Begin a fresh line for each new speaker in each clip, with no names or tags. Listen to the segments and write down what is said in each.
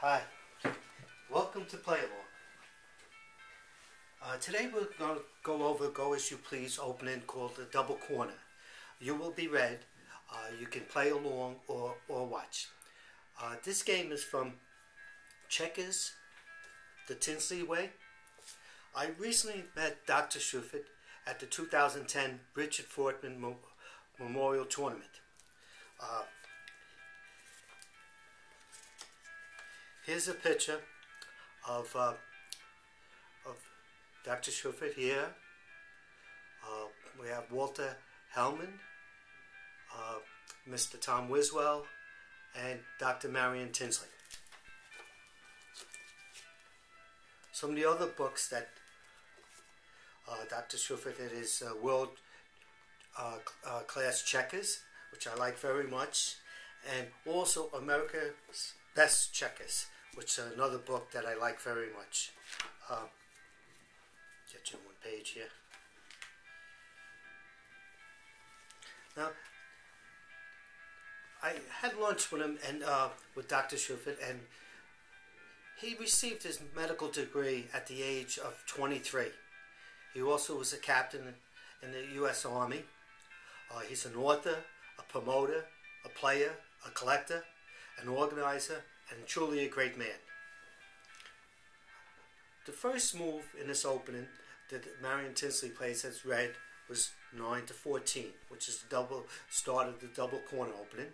Hi, welcome to Play Along. Uh, today we're going to go over Go As You Please opening called the Double Corner. You will be read. Uh, you can play along or, or watch. Uh, this game is from Checkers, the Tinsley Way. I recently met Dr. Schuffett at the 2010 Richard Fortman Mo Memorial Tournament. Here's a picture of uh, of Dr. Schuffett here. Uh, we have Walter Hellman, uh, Mr. Tom Wiswell, and Dr. Marion Tinsley. Some of the other books that uh, Dr. Shuford did is uh, World uh, Class Checkers, which I like very much, and also America's Best Checkers, which is another book that I like very much. Uh, get you one page here. Now, I had lunch with him and uh, with Dr. Schuffett, and he received his medical degree at the age of 23. He also was a captain in the U.S. Army. Uh, he's an author, a promoter, a player, a collector, an organizer, and truly a great man. The first move in this opening that Marion Tinsley plays as red was 9 to 14, which is the double start of the double corner opening.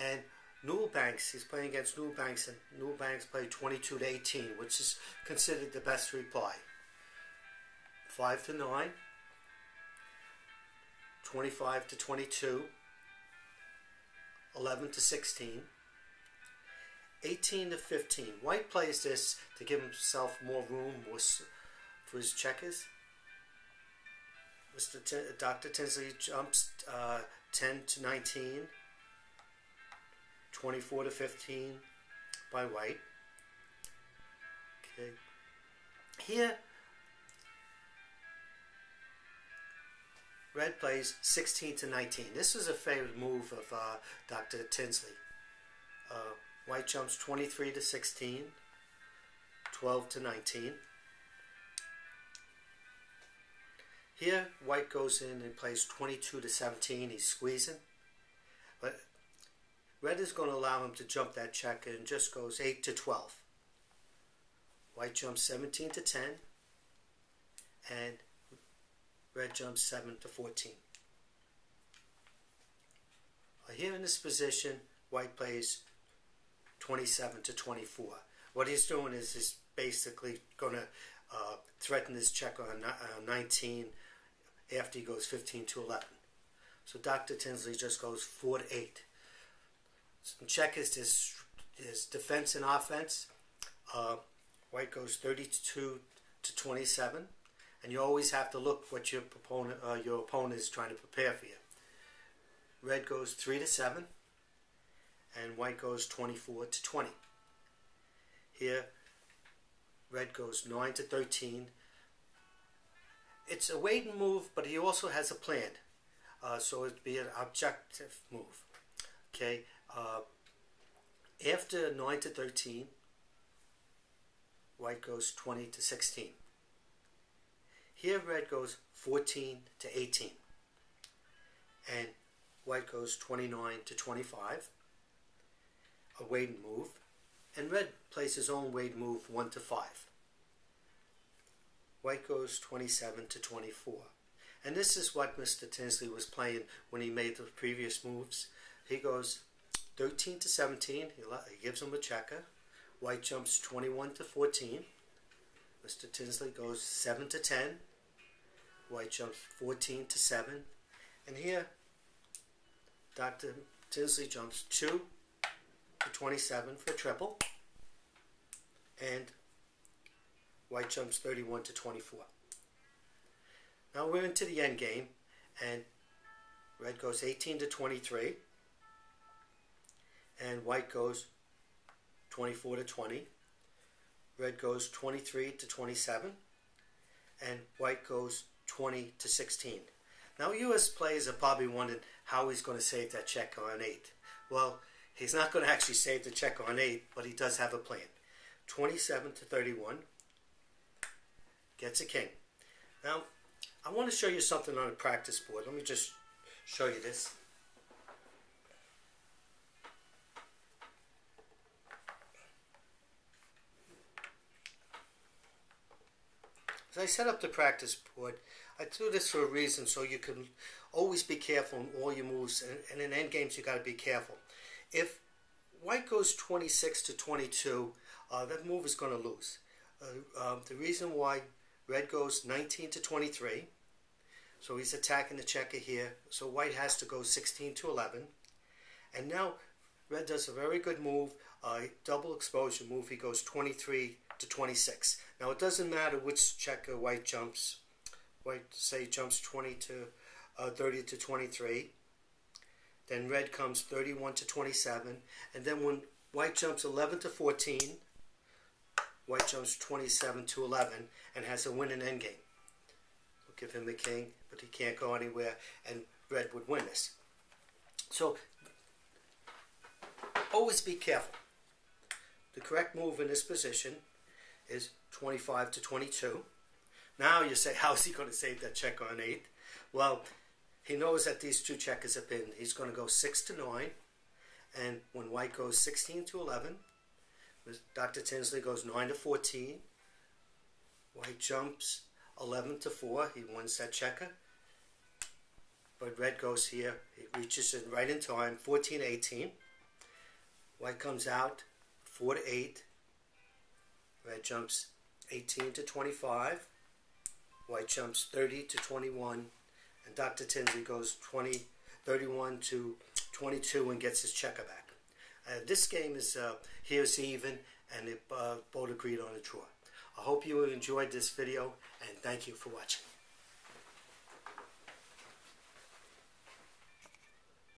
And Newell Banks, he's playing against Newell Banks, and Newell Banks played 22 to 18, which is considered the best reply. 5 to 9, 25 to 22, 11 to 16, 18 to 15. White plays this to give himself more room for his checkers. Mr. T Dr. Tinsley jumps uh, 10 to 19, 24 to 15 by White. Okay. Here, Red plays 16 to 19. This is a favorite move of uh, Dr. Tinsley. Uh, White jumps 23 to 16, 12 to 19. Here, White goes in and plays 22 to 17. He's squeezing. But Red is going to allow him to jump that check and just goes 8 to 12. White jumps 17 to 10. And Red jumps 7 to 14. Here in this position, White plays 27 to 24. What he's doing is he's basically going to uh, threaten his check on uh, 19 after he goes 15 to 11. So Dr. Tinsley just goes 4 to 8. So check is his, his defense and offense. Uh, White goes 32 to 27 and you always have to look what your opponent uh, your opponent is trying to prepare for you. Red goes three to seven, and white goes twenty-four to twenty. Here, red goes nine to thirteen. It's a waiting move, but he also has a plan, uh, so it'd be an objective move. Okay, uh, after nine to thirteen, white goes twenty to sixteen. Here red goes 14 to 18. And white goes 29 to 25. A wade move. And red plays his own wade move 1 to 5. White goes 27 to 24. And this is what Mr. Tinsley was playing when he made the previous moves. He goes 13 to 17. He gives him a checker. White jumps 21 to 14. Mr. Tinsley goes 7 to 10. White jumps 14 to 7. And here, Dr. Tinsley jumps 2 to 27 for triple. And White jumps 31 to 24. Now we're into the end game. And Red goes 18 to 23. And White goes 24 to 20. Red goes 23 to 27. And White goes 20 to 16. Now, U.S. players are probably wondering how he's going to save that check on 8. Well, He's not going to actually save the check on 8, but he does have a plan. 27 to 31 gets a king. Now, I want to show you something on a practice board. Let me just show you this. As I set up the practice board, I do this for a reason so you can always be careful in all your moves. And, in end games, you got to be careful. If white goes 26 to 22, uh, that move is going to lose. Uh, um, the reason why red goes 19 to 23, so he's attacking the checker here. So white has to go 16 to 11. And now red does a very good move, uh, double exposure move. He goes 23 to 26. Now it doesn't matter which checker white jumps. White say jumps 20 to uh, 30 to 23. Then red comes 31 to 27. And then when white jumps 11 to 14, white jumps 27 to 11 and has a win in endgame. So give him the king, but he can't go anywhere, and red would win this. So always be careful. The correct move in this position is 25 to 22. Now you say, how is he going to save that check on 8? Well, he knows that these two checkers have been, he's going to go 6 to 9. And when white goes 16 to 11, Dr. Tinsley goes 9 to 14. White jumps 11 to 4. He wins that checker. But red goes here. He reaches it right in time, 14 18. White comes out, 4 to 8. Red jumps 18 to 25. White jumps 30 to 21. And Dr. Tinsley goes 20, 31 to 22 and gets his checker back. Uh, this game is uh, here's even, and they uh, both agreed on a draw. I hope you enjoyed this video, and thank you for watching.